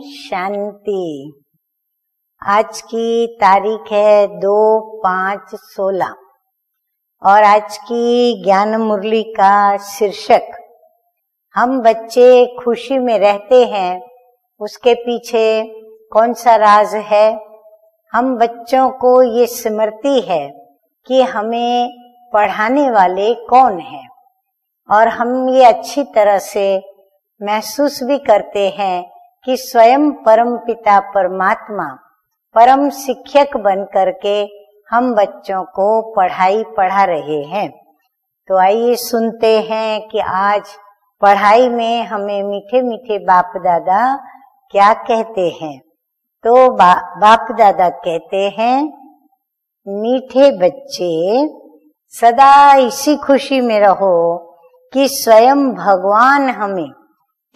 शांति। आज की तारीख है दो पाँच सोलह। और आज की ज्ञान मुरली का शीर्षक, हम बच्चे खुशी में रहते हैं, उसके पीछे कौन सा राज है? हम बच्चों को ये स्मृति है कि हमें पढ़ाने वाले कौन है। और हम ये अच्छी तरह से महसूस भी करते हैं कि स्वयं परम पिता परमात्मा परम शिक्षक बन करके हम बच्चों को पढ़ाई पढ़ा रहे हैं। तो आइए सुनते हैं कि आज पढ़ाई में हमें मीठे मीठे बाप दादा क्या कहते हैं। तो बा, बाप दादा कहते हैं मीठे बच्चे सदा इसी खुशी में रहो कि स्वयं भगवान हमें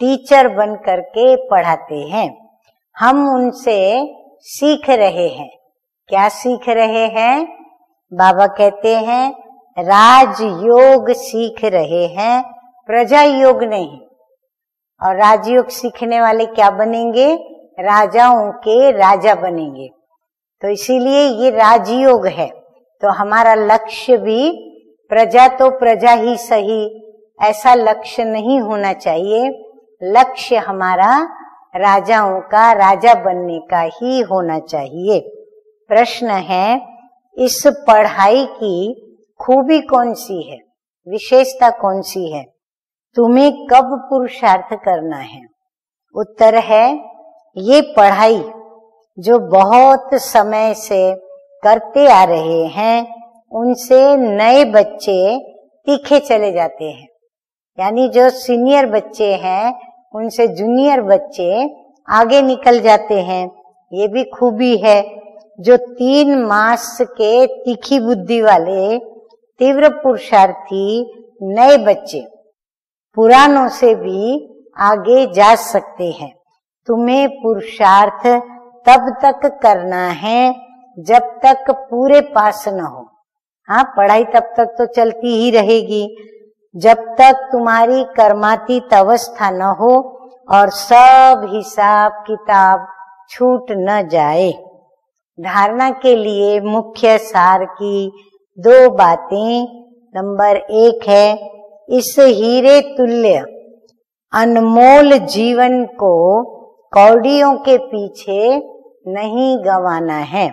टीचर बन करके पढ़ाते हैं। हम उनसे सीख रहे हैं। क्या सीख रहे हैं? बाबा कहते हैं, राजयोग सीख रहे हैं प्रजा योग नहीं। और राजयोग सीखने वाले क्या बनेंगे? राजाओं के राजा बनेंगे। तो इसीलिए ये राजयोग है। तो हमारा लक्ष्य भी प्रजा तो प्रजा ही सही, ऐसा लक्ष्य नहीं होना चाहिए। लक्ष्य हमारा राजाओं का, राजा बनने का ही होना चाहिए। प्रश्न है, इस पढ़ाई की खूबी कौन सी है? विशेषता कौन सी है? तुम्हें कब पुरुषार्थ करना है? उत्तर है, ये पढ़ाई जो बहुत समय से करते आ रहे हैं, उनसे नए बच्चे तीखे चले जाते हैं। यानी जो सीनियर बच्चे हैं उनसे जूनियर बच्चे आगे निकल जाते हैं। ये भी खूबी है। जो तीन मास के तीखी बुद्धि वाले तीव्र पुरुषार्थी नए बच्चे, पुरानों से भी आगे जा सकते हैं। तुम्हें पुरुषार्थ तब तक करना है जब तक पूरे पास न हो। हाँ पढ़ाई तब तक तो चलती ही रहेगी। जब तक तुम्हारी कर्मातीत अवस्था न हो और सब हिसाब किताब छूट न जाए। धारणा के लिए मुख्य सार की दो बातें। नंबर एक है, इस हीरे तुल्य अनमोल जीवन को कौड़ियों के पीछे नहीं गंवाना है।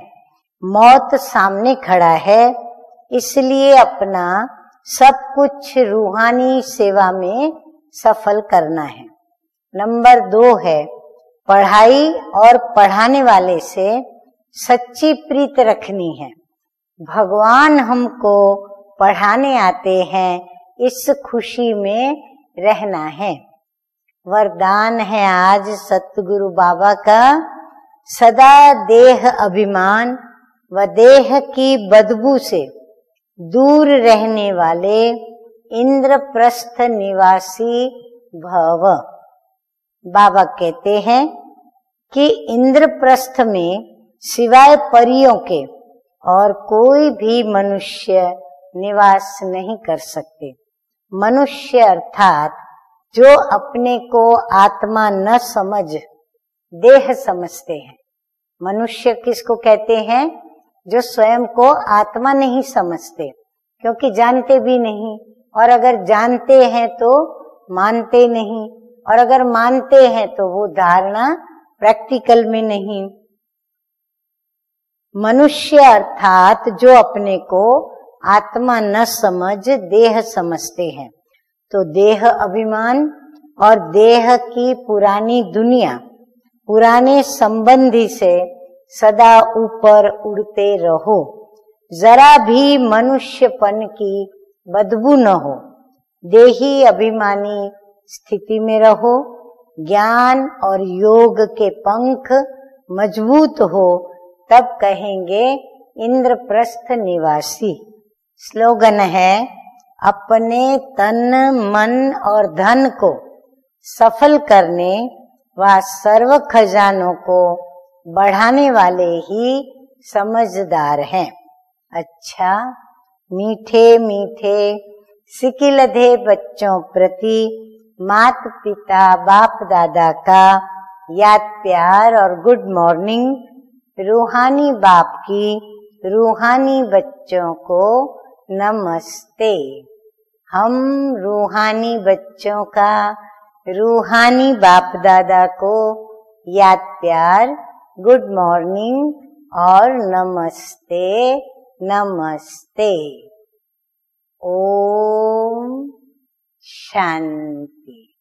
मौत सामने खड़ा है, इसलिए अपना सब कुछ रूहानी सेवा में सफल करना है। नंबर दो है, पढ़ाई और पढ़ाने वाले से सच्ची प्रीत रखनी है। भगवान हमको पढ़ाने आते हैं, इस खुशी में रहना है। वरदान है आज सतगुरु बाबा का, सदा देह अभिमान व देह की बदबू से। दूर रहने वाले इंद्रप्रस्थ निवासी भव। बाबा कहते हैं कि इंद्रप्रस्थ में सिवाय परियों के और कोई भी मनुष्य निवास नहीं कर सकते। मनुष्य अर्थात जो अपने को आत्मा न समझ, देह समझते हैं। मनुष्य किसको कहते हैं? जो स्वयं को आत्मा नहीं समझते, क्योंकि जानते भी नहीं। और अगर जानते हैं तो मानते नहीं। और अगर मानते हैं तो वो धारणा प्रैक्टिकल में नहीं। मनुष्य अर्थात जो अपने को आत्मा न समझ, देह समझते हैं। तो देह अभिमान और देह की पुरानी दुनिया, पुराने संबंधी से सदा ऊपर उड़ते रहो। जरा भी मनुष्यपन की बदबू न हो। देही अभिमानी स्थिति में रहो। ज्ञान और योग के पंख मज़बूत हो, तब कहेंगे, इंद्रप्रस्थ निवासी। स्लोगन है, अपने तन, मन और धन को सफल करने व सर्व खजानों को बढ़ाने वाले ही समझदार हैं। अच्छा मीठे मीठे, सिकिलधे बच्चों प्रति मात पिता बाप दादा का याद प्यार और गुड मॉर्निंग, रूहानी बाप की रूहानी बच्चों को नमस्ते। हम रूहानी बच्चों का रूहानी बाप दादा को याद प्यार गुड मॉर्निंग और नमस्ते नमस्ते ओम शांति